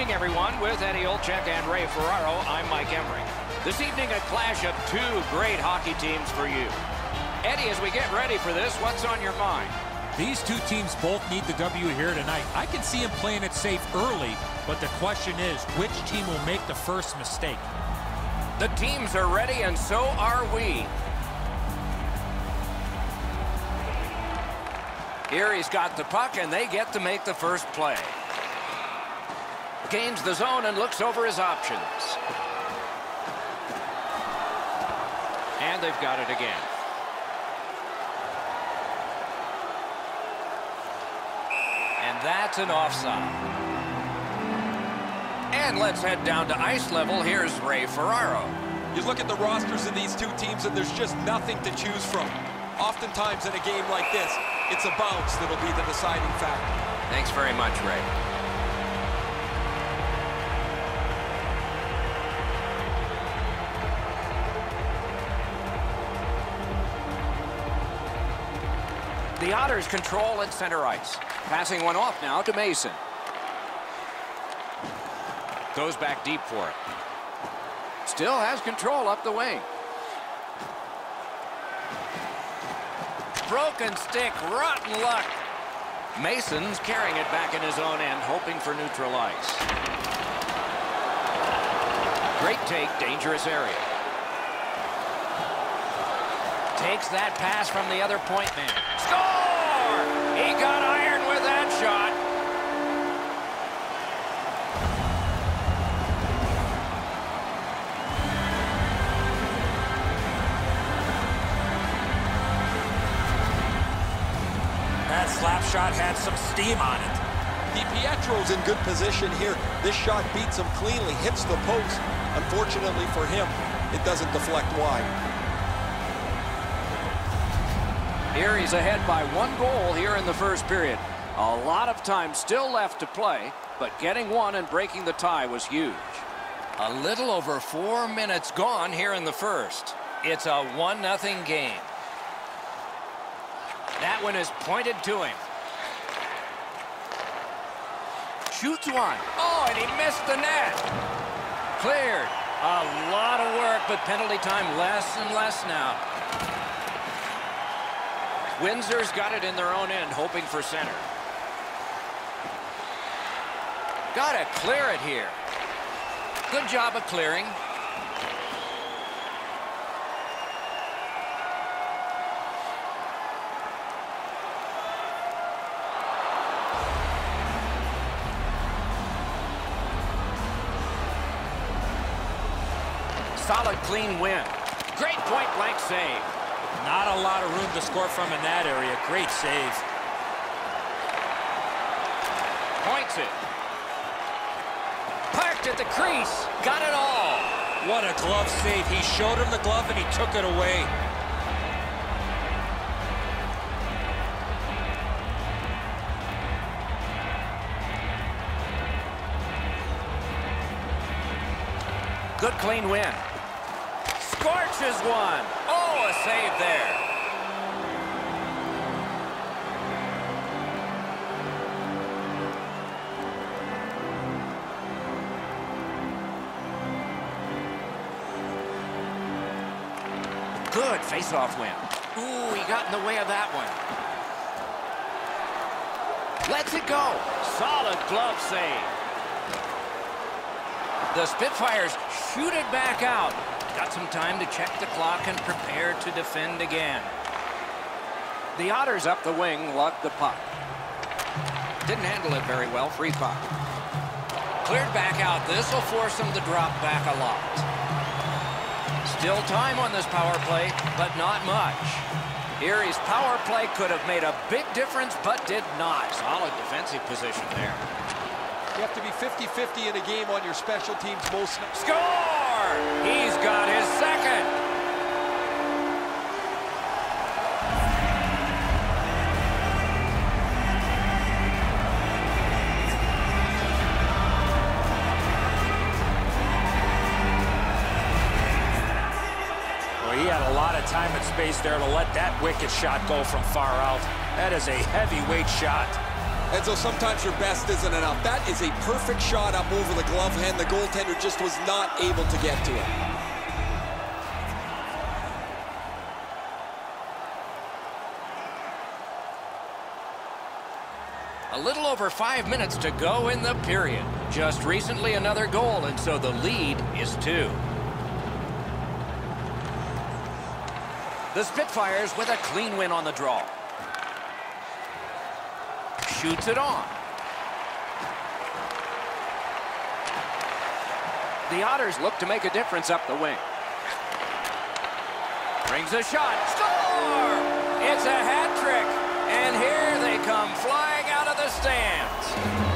evening, everyone. With Eddie Olczyk and Ray Ferraro, I'm Mike Emrick. This evening, a clash of two great hockey teams for you. Eddie, as we get ready for this, what's on your mind? These two teams both need the W here tonight. I can see them playing it safe early, but the question is, which team will make the first mistake? The teams are ready, and so are we. Here he's got the puck, and they get to make the first play. Gains the zone and looks over his options. And they've got it again. And that's an offside. And let's head down to ice level. Here's Ray Ferraro. You look at the rosters of these two teams, and there's just nothing to choose from. Oftentimes in a game like this, it's a bounce that'll be the deciding factor. Thanks very much, Ray. The Otters control at center ice. Passing one off now to Mason. Goes back deep for it. Still has control up the wing. Broken stick, rotten luck. Mason's carrying it back in his own end, hoping for neutral ice. Great take, dangerous area. Takes that pass from the other point man. Score! He got iron with that shot. That slap shot had some steam on it. Di Pietro's in good position here. This shot beats him cleanly, hits the post. Unfortunately for him, it doesn't deflect wide. Here he's ahead by one goal here in the first period. A lot of time still left to play, but getting one and breaking the tie was huge. A little over four minutes gone here in the first. It's a 1-0 game. That one is pointed to him. Shoots one. Oh, and he missed the net. Cleared. A lot of work, but penalty time less and less now. Windsor's got it in their own end, hoping for center. Got to clear it here. Good job of clearing. Solid, clean win. Great point-blank save. Not a lot of room to score from in that area. Great save. Points it. Parked at the crease. Got it all. What a glove save. He showed him the glove and he took it away. Good clean win. Scorches one. Save there. Good face-off win. Ooh, he got in the way of that one. Let's it go. Solid glove save. The Spitfires shoot it back out. Got some time to check the clock and prepare to defend again. The Otters up the wing lugged the puck. Didn't handle it very well. Free puck. Cleared back out. This will force them to drop back a lot. Still time on this power play, but not much. Erie's power play could have made a big difference, but did not. Solid defensive position there. You have to be 50-50 in a game on your special teams most... Score! He's got his second. Well, he had a lot of time and space there to let that wicked shot go from far out. That is a heavyweight shot. And so sometimes your best isn't enough. That is a perfect shot up over the glove hand. The goaltender just was not able to get to it. A little over five minutes to go in the period. Just recently another goal, and so the lead is two. The Spitfires with a clean win on the draw. Shoots it on. The Otters look to make a difference up the wing. Brings a shot. Score! It's a hat trick. And here they come flying out of the stands.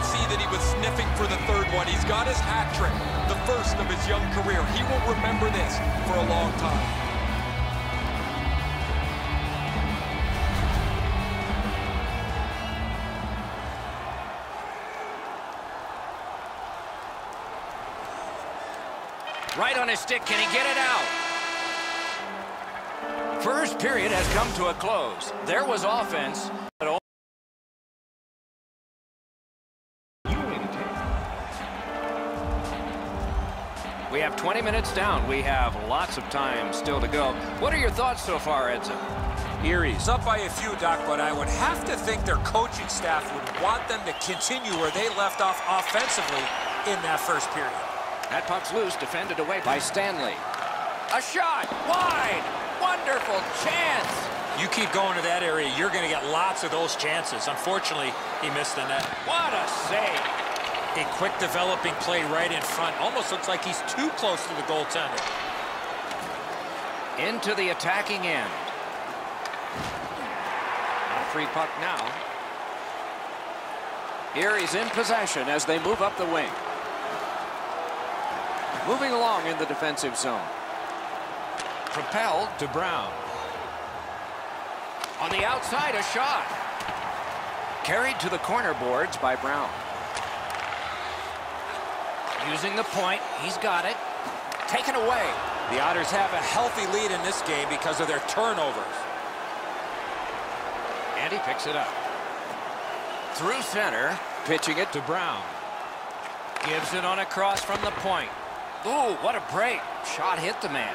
Could see that he was sniffing for the third one. He's got his hat trick, the first of his young career. He will remember this for a long time. Right on his stick. Can he get it out? First period has come to a close. There was offense. 20 minutes down. We have lots of time still to go. What are your thoughts so far, Edson? Erie's up by a few, Doc, but I would have to think their coaching staff would want them to continue where they left off offensively in that first period. That puck's loose, defended away by Stanley. A shot, wide, wonderful chance. You keep going to that area, you're going to get lots of those chances. Unfortunately, he missed the net. What a save. A quick developing play right in front. Almost looks like he's too close to the goaltender. Into the attacking end. A free puck now. Here he's in possession as they move up the wing. Moving along in the defensive zone. Propelled to Brown. On the outside, a shot. Carried to the corner boards by Brown. Using the point, he's got it. Taken away. The Otters have a healthy lead in this game because of their turnovers. And he picks it up. Through center, pitching it to Brown. Gives it on a cross from the point. Ooh, what a break. Shot hit the man.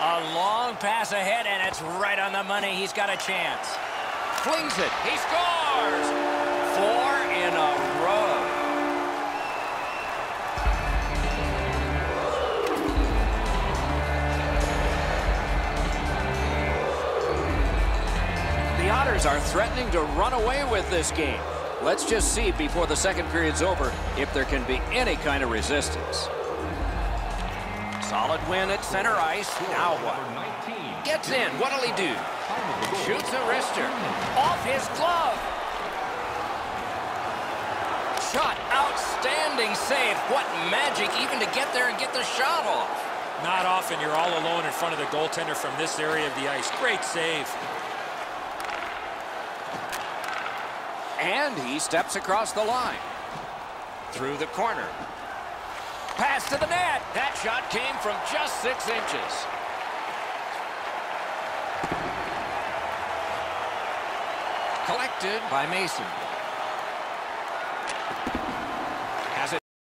A long pass ahead, and it's right on the money. He's got a chance. Flings it. He scores! Four in a row. The Otters are threatening to run away with this game. Let's just see before the second period's over if there can be any kind of resistance. Solid win at center ice. Now what? Gets in. What'll he do? Shoots a wrister. Off his glove. Shot. Outstanding save. What magic even to get there and get the shot off. Not often you're all alone in front of the goaltender from this area of the ice. Great save. And he steps across the line. Through the corner. Pass to the net. That shot came from just six inches. Collected by Mason.